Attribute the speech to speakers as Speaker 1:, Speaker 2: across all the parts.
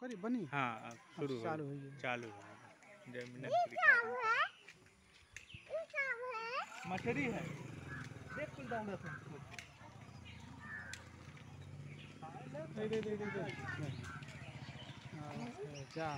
Speaker 1: करी बनी।
Speaker 2: हाँ शुरू
Speaker 1: चालू हुई है
Speaker 2: चालू है ज़मीन मछली है। देख कुल
Speaker 1: दे दे दे दे दे। जा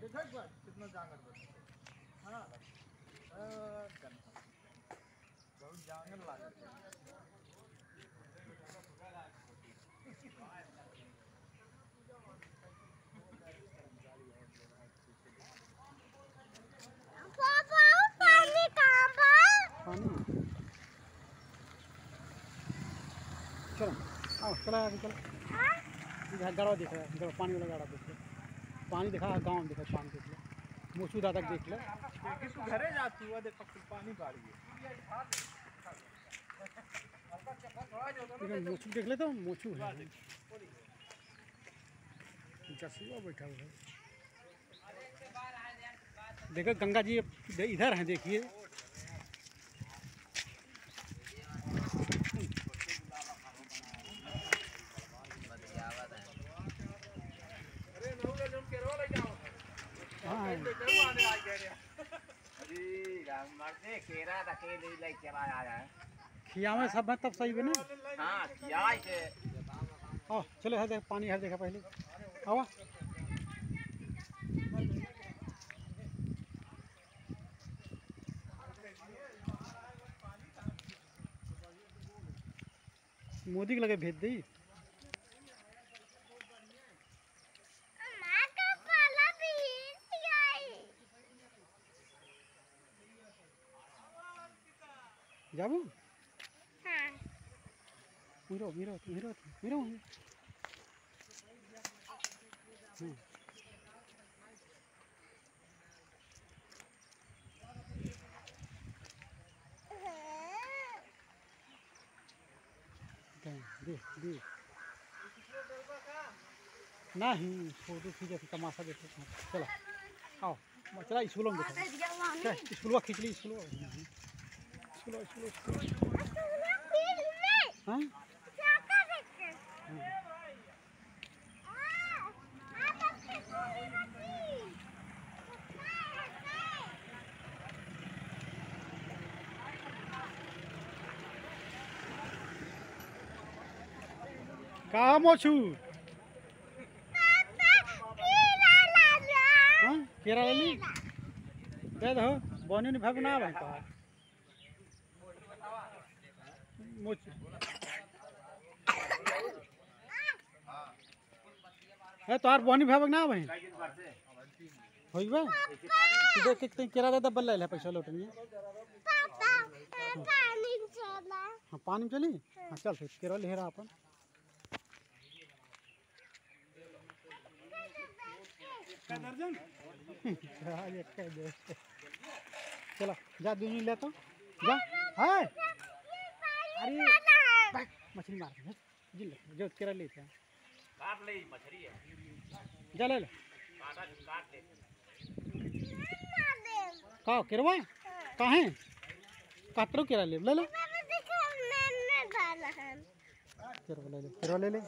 Speaker 2: देखो एक बार कितना जांगर हाँ
Speaker 1: पानी चलो आओ चला अभी चलो इधर गाड़ा दिख रहा है पानी वाला गाड़ा देख पानी दिखा गाँव दिखा पानी देख मोचू दादा के देख लो।
Speaker 2: घरे जाती हुआ देखो पानी बाड़ी है।
Speaker 1: मोचू देख ले तो मोचू है। जसुआ बैठा हुआ है। देखो गंगा जी इधर हैं देखिए।
Speaker 3: केरा रखे ले ले के आया है।
Speaker 1: खियावे सब है तब सही बने।
Speaker 3: हाँ किया के।
Speaker 1: आओ चलो है देख पानी है देखा पहले। आओ। मोदी के लगे भेज दी। मीरो मीरो मीरो हम्म। दे दे दे। नहीं फ़ोटो खींचे थे तमाशा देखो। चलो आओ चला स्कूलों में देखो चल खींच ली स्कूलवा स्कूलवा हाँ कहाँ मोचू हाँ केरा ले। ली दे दो बनी नहीं है तोहार बनी भाग ना भाई होई बा? तू देख के केरा दे दे बल्ला ले पैसा लौटनी। हाँ पानी में चली? हाँ चल फिर केरा ले रहा अपन। हाँ, ये कह दे। चलो जा दूनी ले तो। जा। हाय! अरे मछली मार दे जी ले जो केरा लेते हैं
Speaker 3: काट ले मछली है।
Speaker 1: जा ले ले।
Speaker 3: काटा काट ले।
Speaker 1: का केरवा काहे काटरो केरा ले ले ले। केरवा ले ले केरवा ले ले।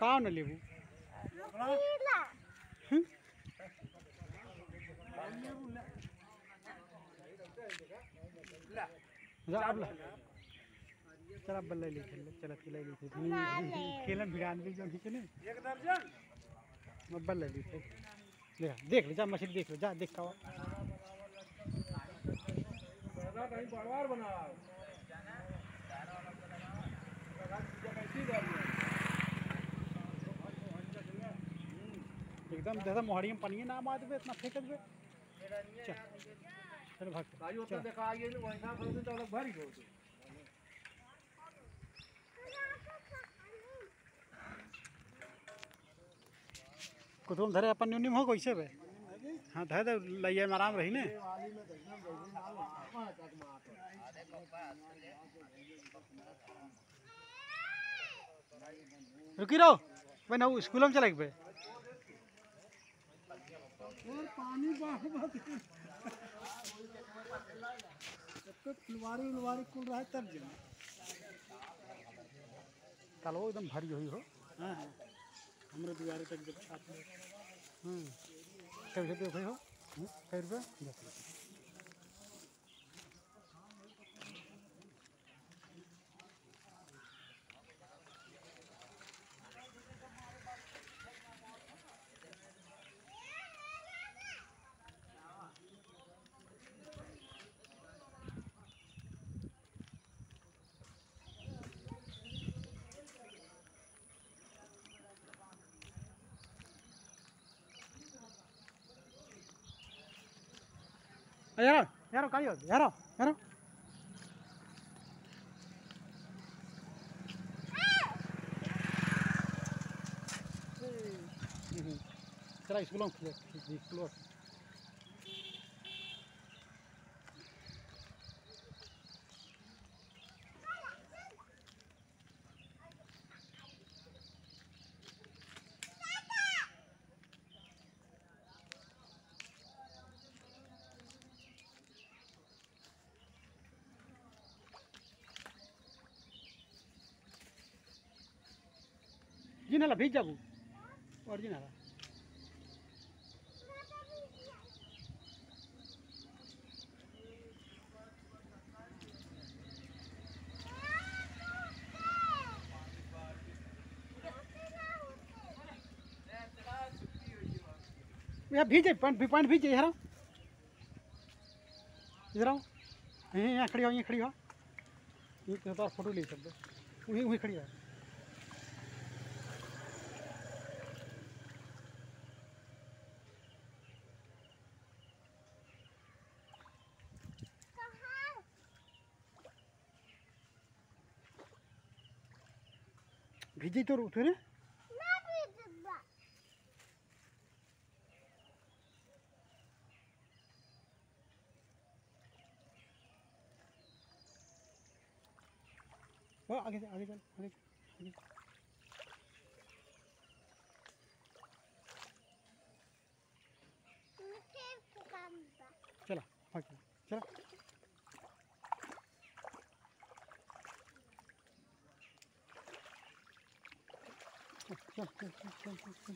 Speaker 1: का न लेबू जा अब ला। चल अब बल्ले ले खेल चल खिलाई ले भिड़ान भी जो खींचे ने
Speaker 2: एक दर्जन।
Speaker 1: मैं बल्ले ले ले देख ले जा मछली देख ले जा देख का
Speaker 2: बना।
Speaker 1: एकदम दादा मोहड़ी में पानी ना मार देबे इतना फेंक देबे चल चल भाग।
Speaker 2: भाई उतना देखा आइए ना करो तो अलग भारी हो तो।
Speaker 1: कुतुम धरे अपन न्यूनम हो कैसे बे हाँ धरे दे लइया में आराम रही ने? रुकी रहो भाई ना स्कूल में चले गए।
Speaker 2: और पानी फुलवारी उलवारी खुल रहा है तब जमा
Speaker 1: कल एकदम भारी हुई हो।
Speaker 2: हाँ हाँ। हमारे दुआरे तक जब
Speaker 1: हम्म। कभी हो? कई रुपये Aí, ಯಾರೋ ಯಾರೋ ಕಾಯೋ ಯಾರೋ ಯಾರೋ Traz o longo, explode. जिनाला भेज जाबू ओरिजिनल यहाँ भीजे पॉइंट पॉइंट भीजे यार इधर आओ। यहीं यहाँ खड़ी हो, यहीं खड़ी हो। यहीं तो फ़ोटो ले सकते वहीं वहीं खड़ी हो। ভিজি তোর উঠুরে आगे चल आगे चल आगे चल आगे चल चला चला चल चल।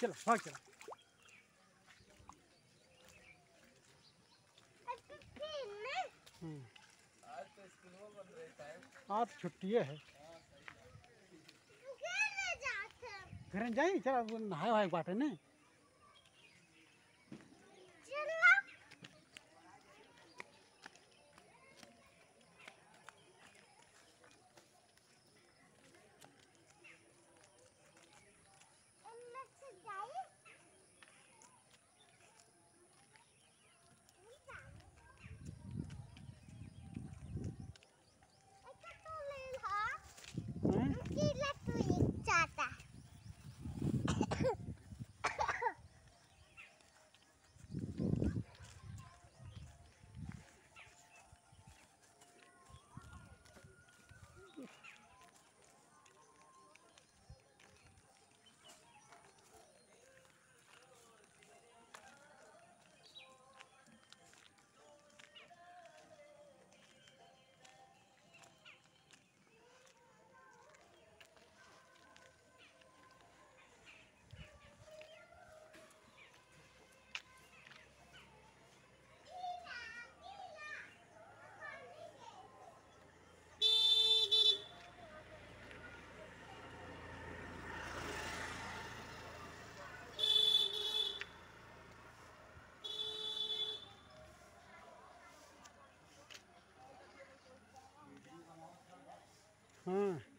Speaker 1: चल चल भाग चलो हम्म। आज छुट्टी है घर जाए चलो नहाए वहाए बाटे ने। हाँ।